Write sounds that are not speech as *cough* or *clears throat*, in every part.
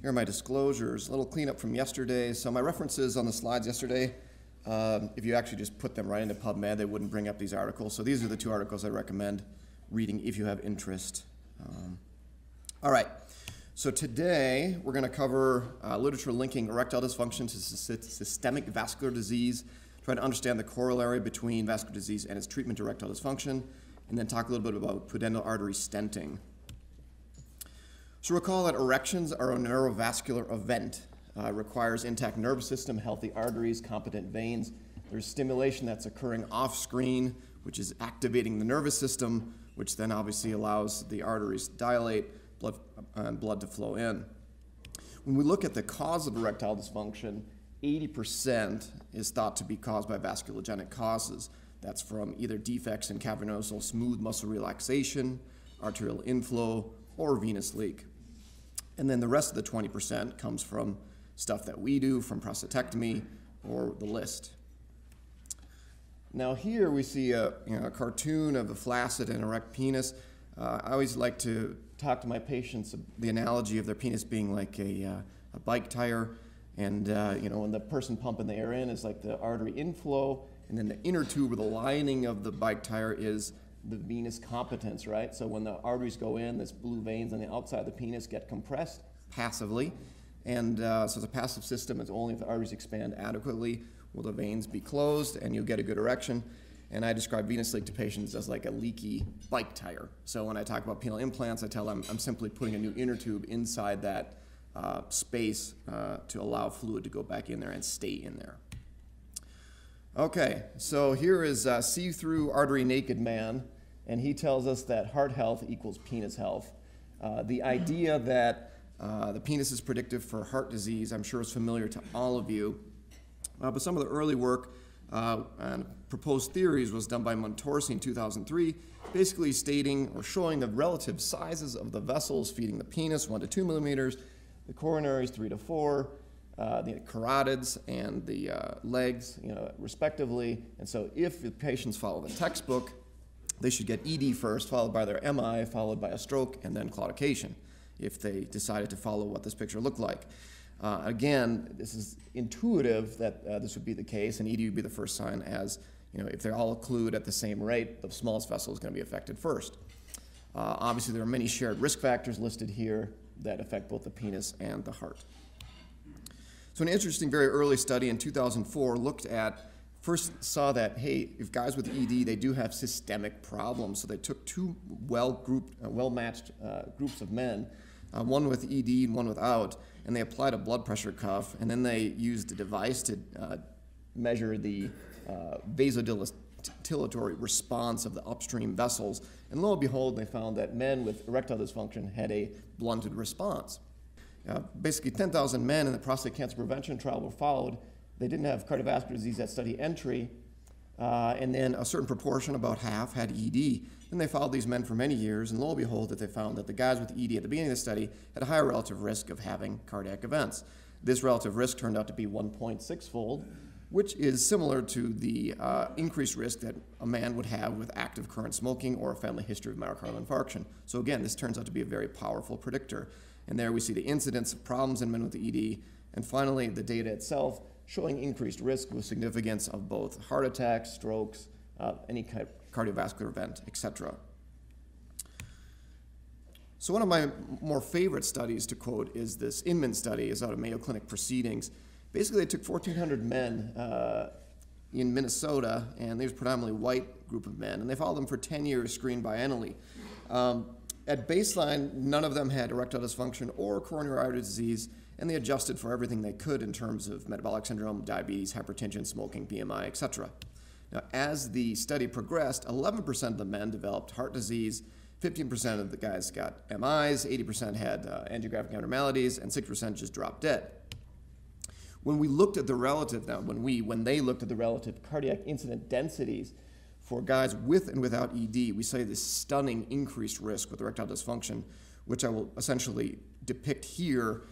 Here are my disclosures. A little cleanup from yesterday. So my references on the slides yesterday, um, if you actually just put them right into PubMed, they wouldn't bring up these articles. So these are the two articles I recommend reading if you have interest. Um, all right. So today we're going to cover uh, literature linking erectile dysfunction to systemic vascular disease, try to understand the corollary between vascular disease and its treatment to erectile dysfunction, and then talk a little bit about pudendal artery stenting. So recall that erections are a neurovascular event. Uh, requires intact nervous system, healthy arteries, competent veins. There's stimulation that's occurring off screen, which is activating the nervous system, which then obviously allows the arteries to dilate blood, and blood to flow in. When we look at the cause of erectile dysfunction, 80% is thought to be caused by vasculogenic causes. That's from either defects in cavernosal smooth muscle relaxation, arterial inflow, or venous leak. And then the rest of the 20% comes from stuff that we do, from prostatectomy, or the list. Now here we see a, you know, a cartoon of a flaccid and erect penis. Uh, I always like to talk to my patients the analogy of their penis being like a, uh, a bike tire. And uh, you know, when the person pumping the air in is like the artery inflow, and then the inner tube or the lining of the bike tire is the venous competence, right? So when the arteries go in, this blue veins on the outside of the penis get compressed passively. And uh, so it's a passive system. It's only if the arteries expand adequately will the veins be closed and you'll get a good erection. And I describe venous leak to patients as like a leaky bike tire. So when I talk about penile implants, I tell them I'm simply putting a new inner tube inside that uh, space uh, to allow fluid to go back in there and stay in there. Okay, so here is uh, see-through artery naked man, and he tells us that heart health equals penis health. Uh, the idea that uh, the penis is predictive for heart disease, I'm sure is familiar to all of you. Uh, but some of the early work uh, and proposed theories was done by Montorsi in 2003, basically stating or showing the relative sizes of the vessels feeding the penis, 1 to 2 millimeters, the coronaries, 3 to 4, uh, the carotids and the uh, legs, you know, respectively. And so if the patients follow the textbook, they should get ED first, followed by their MI, followed by a stroke, and then claudication if they decided to follow what this picture looked like. Uh, again, this is intuitive that uh, this would be the case, and ED would be the first sign as, you know, if they're all occlude at the same rate, the smallest vessel is going to be affected first. Uh, obviously, there are many shared risk factors listed here that affect both the penis and the heart. So an interesting, very early study in 2004 looked at, first saw that, hey, if guys with ED, they do have systemic problems. So they took two well-grouped, uh, well-matched uh, groups of men, uh, one with ED and one without, and they applied a blood pressure cuff, and then they used a device to uh, measure the uh, vasodilatory response of the upstream vessels. And lo and behold, they found that men with erectile dysfunction had a blunted response. Uh, basically, 10,000 men in the prostate cancer prevention trial were followed. They didn't have cardiovascular disease at study entry, uh, and then a certain proportion, about half, had ED. Then they followed these men for many years, and lo and behold, that they found that the guys with ED at the beginning of the study had a higher relative risk of having cardiac events. This relative risk turned out to be 1.6 fold, which is similar to the uh, increased risk that a man would have with active current smoking or a family history of myocardial infarction. So, again, this turns out to be a very powerful predictor. And there we see the incidence of problems in men with ED. And finally, the data itself showing increased risk with significance of both heart attacks, strokes, uh, any kind of cardiovascular event, etc. So one of my more favorite studies to quote is this Inman study, is out of Mayo Clinic Proceedings. Basically, they took 1,400 men uh, in Minnesota, and they was predominantly white group of men, and they followed them for 10 years, screened biannually. Um, at baseline, none of them had erectile dysfunction or coronary artery disease, and they adjusted for everything they could in terms of metabolic syndrome, diabetes, hypertension, smoking, BMI, etc. Now, as the study progressed, 11% of the men developed heart disease, 15% of the guys got MIs, 80% had uh, angiographic abnormalities, and 6% just dropped dead. When we looked at the relative, now when we, when they looked at the relative cardiac incident densities, for guys with and without ED, we see this stunning increased risk with erectile dysfunction, which I will essentially depict here.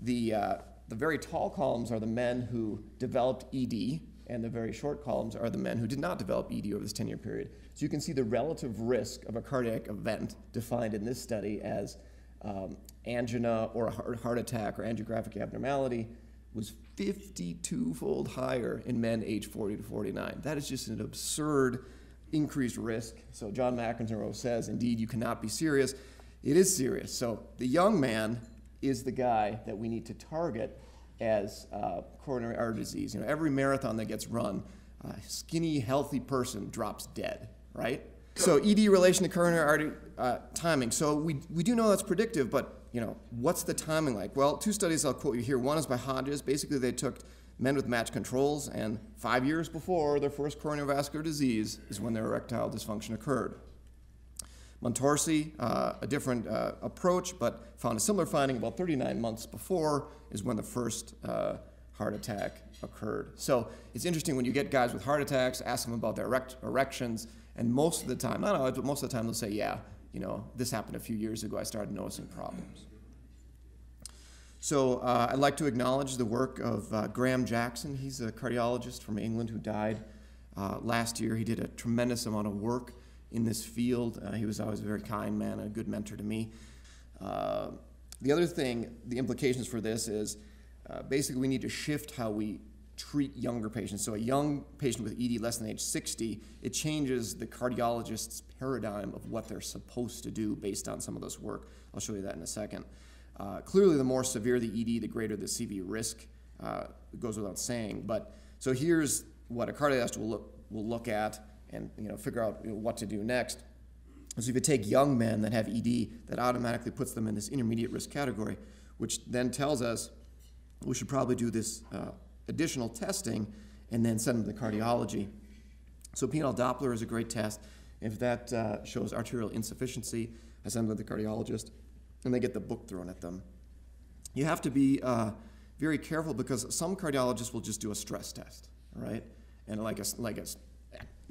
The, uh, the very tall columns are the men who developed ED, and the very short columns are the men who did not develop ED over this 10 year period. So you can see the relative risk of a cardiac event defined in this study as um, angina or a heart, heart attack or angiographic abnormality was 52 fold higher in men aged 40 to 49. That is just an absurd increased risk. So John McEnroe says, indeed, you cannot be serious. It is serious. So the young man is the guy that we need to target as uh, coronary artery disease. You know, every marathon that gets run, a skinny, healthy person drops dead, right? So ED relation to coronary artery uh, timing. So we, we do know that's predictive, but you know, what's the timing like? Well, two studies I'll quote you here. One is by Hodges. Basically, they took men with matched controls, and five years before their first coronary vascular disease is when their erectile dysfunction occurred. Montorsi, uh, a different uh, approach, but found a similar finding about 39 months before is when the first uh, heart attack occurred. So it's interesting when you get guys with heart attacks, ask them about their erect erections, and most of the time, not always, but most of the time they'll say, yeah, you know, this happened a few years ago, I started noticing problems. So uh, I'd like to acknowledge the work of uh, Graham Jackson. He's a cardiologist from England who died uh, last year. He did a tremendous amount of work in this field. Uh, he was always a very kind man, a good mentor to me. Uh, the other thing, the implications for this is uh, basically we need to shift how we treat younger patients. So a young patient with ED less than age 60, it changes the cardiologist's paradigm of what they're supposed to do based on some of this work. I'll show you that in a second. Uh, clearly, the more severe the ED, the greater the CV risk. Uh, it goes without saying. But so here's what a cardiologist will look will look at and you know, figure out you know, what to do next. So if you take young men that have ED, that automatically puts them in this intermediate risk category, which then tells us we should probably do this uh, additional testing and then send them to cardiology. So penile Doppler is a great test. If that uh, shows arterial insufficiency, I send them to the cardiologist, and they get the book thrown at them. You have to be uh, very careful because some cardiologists will just do a stress test, right? And like a, like a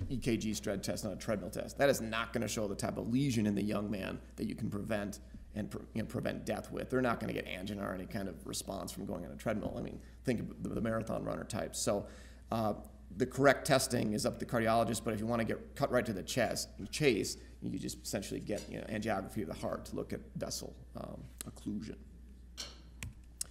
EKG stress test, not a treadmill test. That is not going to show the type of lesion in the young man that you can prevent and pre you know, prevent death with. They're not going to get angina or any kind of response from going on a treadmill. I mean, think of the, the marathon runner types. So uh, the correct testing is up to the cardiologist, but if you want to get cut right to the chest, chase, you just essentially get you know, angiography of the heart to look at vessel um, occlusion.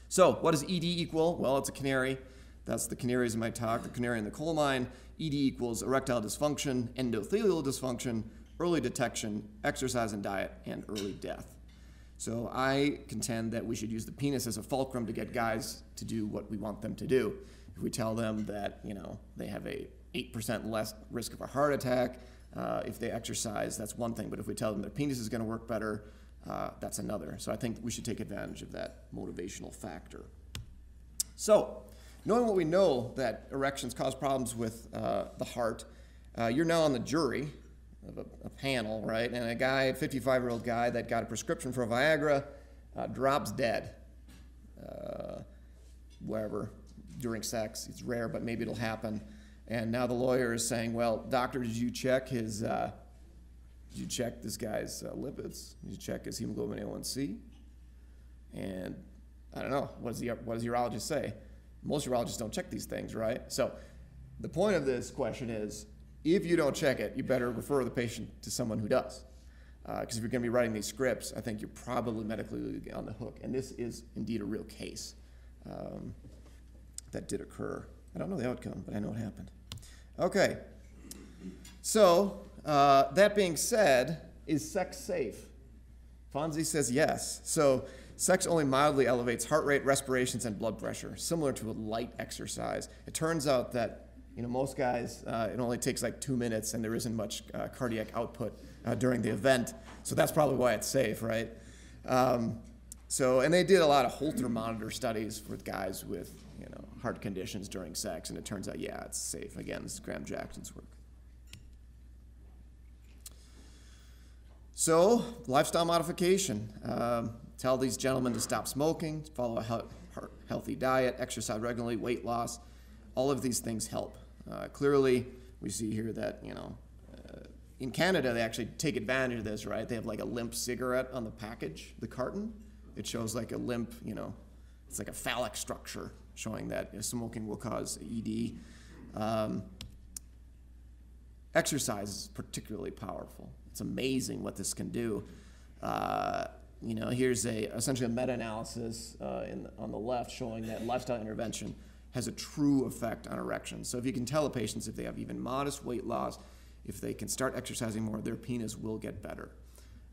So what does ED equal? Well, it's a canary. That's the canaries in my talk, the canary in the coal mine. ED equals erectile dysfunction, endothelial dysfunction, early detection, exercise and diet, and early death. So I contend that we should use the penis as a fulcrum to get guys to do what we want them to do. If we tell them that you know they have a 8% less risk of a heart attack uh, if they exercise, that's one thing. But if we tell them their penis is going to work better, uh, that's another. So I think we should take advantage of that motivational factor. So knowing what we know that erections cause problems with uh, the heart, uh, you're now on the jury of a, a, panel, right? And a guy, 55 year old guy that got a prescription for Viagra, uh, drops dead. Uh, wherever during sex, it's rare, but maybe it'll happen. And now the lawyer is saying, "Well, doctor, did you check his? Uh, did you check this guy's uh, lipids? Did you check his hemoglobin A1C?" And I don't know. What does the what does the urologist say? Most urologists don't check these things, right? So the point of this question is if you don't check it, you better refer the patient to someone who does. Because uh, if you're going to be writing these scripts, I think you're probably medically on the hook. And this is indeed a real case um, that did occur. I don't know the outcome, but I know it happened. Okay. So, uh, that being said, is sex safe? Fonzie says yes. So, Sex only mildly elevates heart rate, respirations, and blood pressure, similar to a light exercise. It turns out that you know most guys, uh, it only takes like two minutes, and there isn't much uh, cardiac output uh, during the event. So that's probably why it's safe, right? Um, so, and they did a lot of Holter monitor studies with guys with you know heart conditions during sex, and it turns out, yeah, it's safe. Again, this is Graham Jackson's work. So, lifestyle modification. Um, tell these gentlemen to stop smoking, follow a he healthy diet, exercise regularly, weight loss. All of these things help. Uh, clearly, we see here that, you know, uh, in Canada, they actually take advantage of this, right? They have like a limp cigarette on the package, the carton. It shows like a limp, you know, it's like a phallic structure showing that smoking will cause ED. Um, exercise is particularly powerful. It's amazing what this can do. Uh, you know, here's a essentially a meta-analysis uh, in, on the left showing that lifestyle intervention has a true effect on erection. So if you can tell patients if they have even modest weight loss, if they can start exercising more, their penis will get better.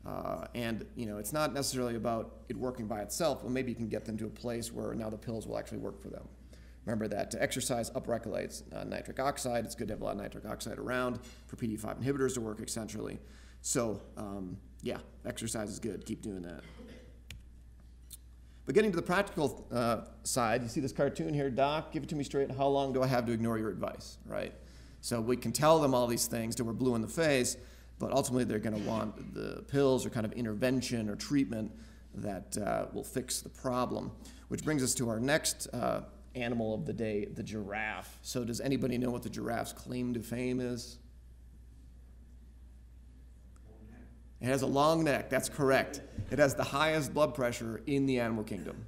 Uh, and you know, it's not necessarily about it working by itself, but maybe you can get them to a place where now the pills will actually work for them. Remember that to exercise upregulates uh, nitric oxide. It's good to have a lot of nitric oxide around for PD5 inhibitors to work essentially. So um, yeah, exercise is good. Keep doing that. But getting to the practical uh, side, you see this cartoon here, Doc, give it to me straight. How long do I have to ignore your advice, right? So we can tell them all these things till we're blue in the face, but ultimately they're going to want the pills or kind of intervention or treatment that uh, will fix the problem. Which brings us to our next uh, animal of the day, the giraffe. So does anybody know what the giraffe's claim to fame is? It has a long neck, that's correct. It has the highest blood pressure in the animal kingdom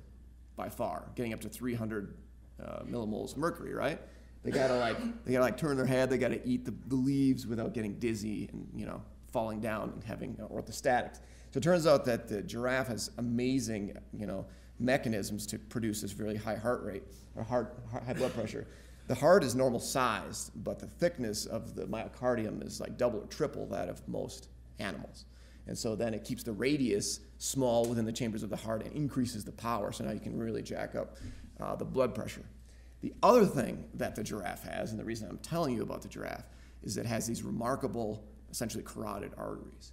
by far, getting up to 300 uh, millimoles mercury, right? They gotta like they gotta like turn their head, they gotta eat the, the leaves without getting dizzy and you know falling down and having uh, orthostatics. So it turns out that the giraffe has amazing you know mechanisms to produce this very high heart rate or heart, high blood pressure. The heart is normal sized, but the thickness of the myocardium is like double or triple that of most animals. And so then it keeps the radius small within the chambers of the heart and increases the power. So now you can really jack up uh, the blood pressure. The other thing that the giraffe has, and the reason I'm telling you about the giraffe, is it has these remarkable, essentially carotid arteries.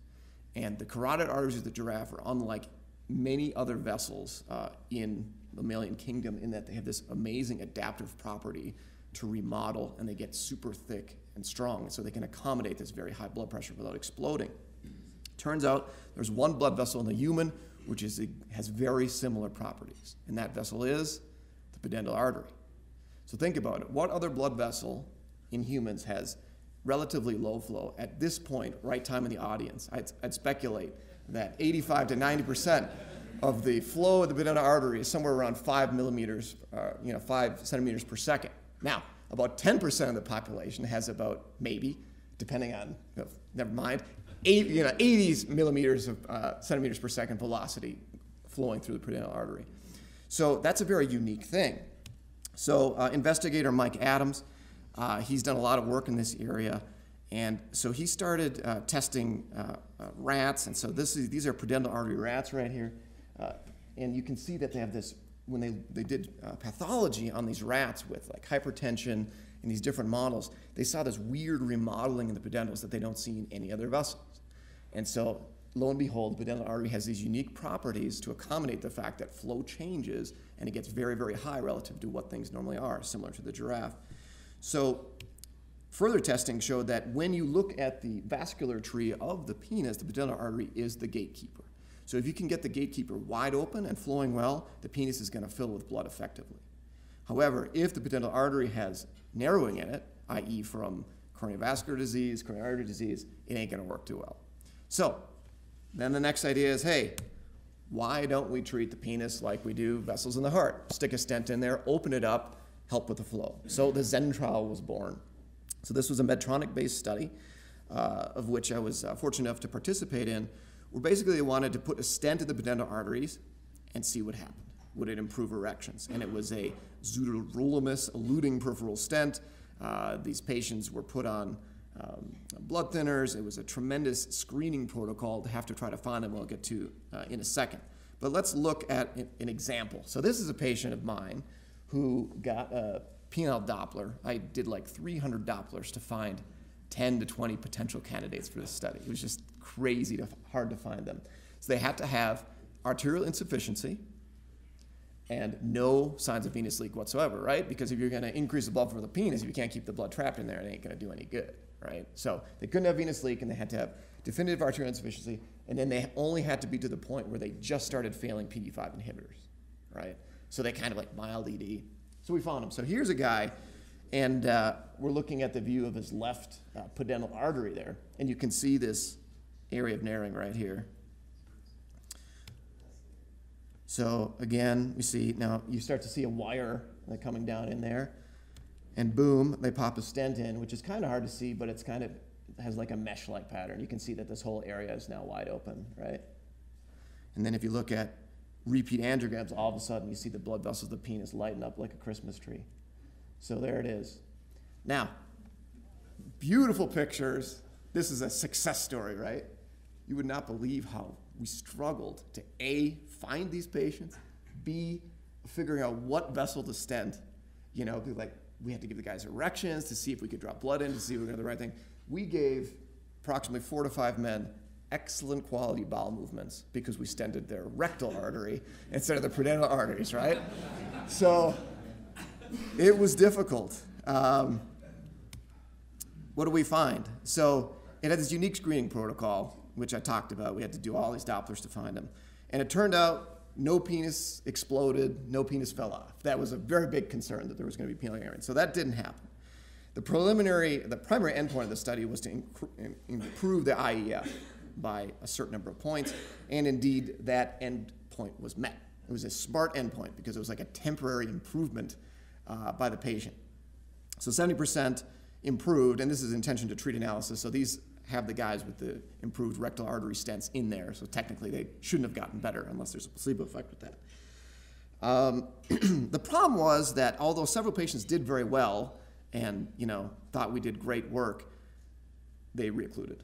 And the carotid arteries of the giraffe are unlike many other vessels uh, in the mammalian kingdom in that they have this amazing adaptive property to remodel and they get super thick and strong. So they can accommodate this very high blood pressure without exploding. Turns out there's one blood vessel in the human which is, has very similar properties, and that vessel is the pudendal artery. So think about it. What other blood vessel in humans has relatively low flow at this point, right time in the audience? I'd, I'd speculate that 85 to 90 percent of the flow of the pudendal artery is somewhere around five millimeters, uh, you know, five centimeters per second. Now, about 10% of the population has about maybe, depending on, you know, never mind, eight, you know, 80 millimeters of uh, centimeters per second velocity flowing through the pudendal artery. So that's a very unique thing. So uh, investigator Mike Adams, uh, he's done a lot of work in this area. And so he started uh, testing uh, uh, rats. And so this is, these are pudendal artery rats right here. and you can see that they have this, when they, they did pathology on these rats with like hypertension in these different models, they saw this weird remodeling in the pudendals that they don't see in any other vessels. And so, lo and behold, the pudendal artery has these unique properties to accommodate the fact that flow changes and it gets very, very high relative to what things normally are, similar to the giraffe. So, further testing showed that when you look at the vascular tree of the penis, the pudendal artery is the gatekeeper. So, if you can get the gatekeeper wide open and flowing well, the penis is going to fill with blood effectively. However, if the pudendal artery has narrowing in it, i.e., from coronary vascular disease, coronary artery disease, it ain't going to work too well. So then the next idea is hey, why don't we treat the penis like we do vessels in the heart? Stick a stent in there, open it up, help with the flow. So the Zen trial was born. So this was a Medtronic based study uh, of which I was uh, fortunate enough to participate in, where basically they wanted to put a stent in the pudendal arteries and see what happened. Would it improve erections? And it was a zotarolimus eluting peripheral stent. Uh, these patients were put on um, blood thinners. It was a tremendous screening protocol to have to try to find them. We'll get to uh, in a second. But let's look at an example. So this is a patient of mine who got a penile Doppler. I did like 300 Dopplers to find 10 to 20 potential candidates for this study. It was just crazy to, hard to find them. So they had to have arterial insufficiency and no signs of venous leak whatsoever, right? Because if you're going to increase the blood flow of the penis, if you can't keep the blood trapped in there, it ain't going to do any good right? So they couldn't have venous leak and they had to have definitive arterial insufficiency, and then they only had to be to the point where they just started failing PD5 inhibitors, right? So they kind of like mild ED. So we found him. So here's a guy, and uh, we're looking at the view of his left uh, artery there, and you can see this area of narrowing right here. So again, we see now you start to see a wire coming down in there and boom, they pop a stent in, which is kind of hard to see, but it's kind of has like a mesh-like pattern. You can see that this whole area is now wide open, right? And then if you look at repeat angiograms, all of a sudden you see the blood vessels of the penis lighten up like a Christmas tree. So there it is. Now, beautiful pictures. This is a success story, right? You would not believe how we struggled to A, find these patients, B, figuring out what vessel to stent. You know, like we had to give the guys erections to see if we could drop blood in to see if we were doing the right thing. We gave approximately four to five men excellent quality bowel movements because we stented their rectal artery instead of the pudendal arteries, right? so it was difficult. Um, what do we find? So it had this unique screening protocol, which I talked about. We had to do all these Dopplers to find them. And it turned out no penis exploded, no penis fell off. That was a very big concern that there was going to be penile area. So that didn't happen. The preliminary, the primary endpoint of the study was to improve the IEF by a certain number of points, and indeed that endpoint was met. It was a smart endpoint because it was like a temporary improvement uh, by the patient. So 70% improved, and this is intention to treat analysis. So these have the guys with the improved rectal artery stents in there. So technically, they shouldn't have gotten better unless there's a placebo effect with that. Um, *clears throat* the problem was that although several patients did very well and you know thought we did great work, they reoccluded.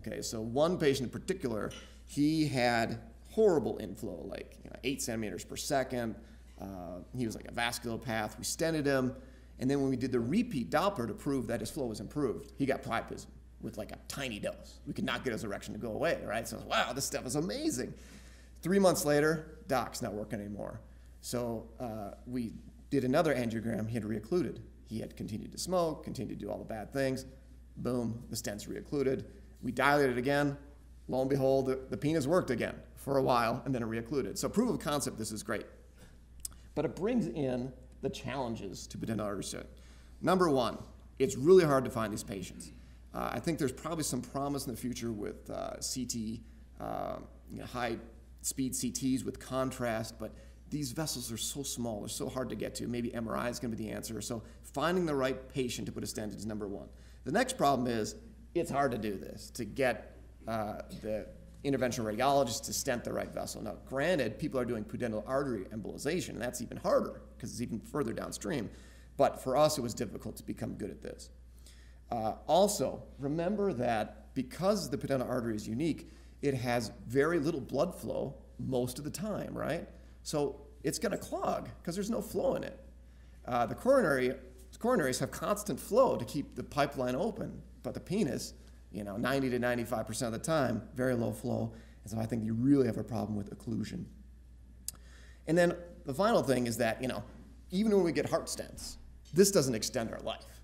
Okay, so one patient in particular, he had horrible inflow, like you know, eight centimeters per second. Uh, he was like a vasculopath. We stented him, and then when we did the repeat Doppler to prove that his flow was improved, he got priapism with like a tiny dose. We could not get his erection to go away, right? So, wow, this stuff is amazing. Three months later, doc's not working anymore. So uh, we did another angiogram. He had reoccluded. He had continued to smoke, continued to do all the bad things. Boom, the stents reoccluded. We dilated again. Lo and behold, the, the penis worked again for a while, and then it reoccluded. So proof of concept, this is great. But it brings in the challenges to pudendal artery. Number one, it's really hard to find these patients. Uh, I think there's probably some promise in the future with uh, CT, uh, you know, high speed CTs with contrast, but these vessels are so small, they're so hard to get to. Maybe MRI is going to be the answer. So finding the right patient to put a stent is number one. The next problem is it's hard to do this, to get uh, the interventional radiologist to stent the right vessel. Now, granted, people are doing pudendal artery embolization, and that's even harder because it's even further downstream. But for us, it was difficult to become good at this. Uh, also, remember that because the pudendal artery is unique, it has very little blood flow most of the time, right? So it's going to clog because there's no flow in it. Uh, the coronary, coronaries have constant flow to keep the pipeline open, but the penis, you know, 90 to 95% of the time, very low flow. And so I think you really have a problem with occlusion. And then the final thing is that, you know, even when we get heart stents, this doesn't extend our life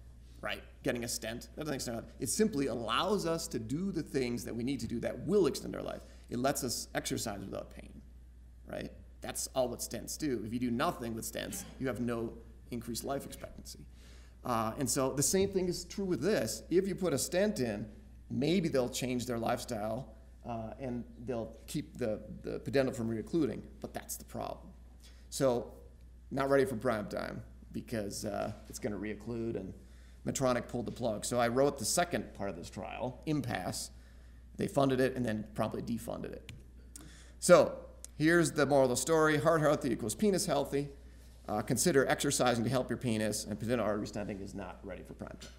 right? Getting a stent, that doesn't extend our life. It simply allows us to do the things that we need to do that will extend our life. It lets us exercise without pain, right? That's all what stents do. If you do nothing with stents, you have no increased life expectancy. Uh, and so the same thing is true with this. If you put a stent in, maybe they'll change their lifestyle uh, and they'll keep the, the pudendal from reoccluding, but that's the problem. So, not ready for prime time because uh, it's going to reocclude and Medtronic pulled the plug. So I wrote the second part of this trial, IMPASS. They funded it and then promptly defunded it. So here's the moral of the story heart healthy equals penis healthy. Uh, consider exercising to help your penis, and pudendal artery stenting is not ready for prime time.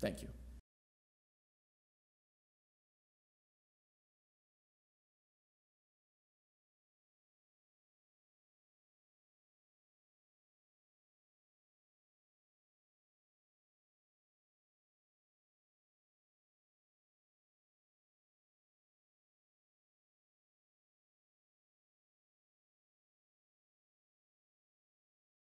Thank you.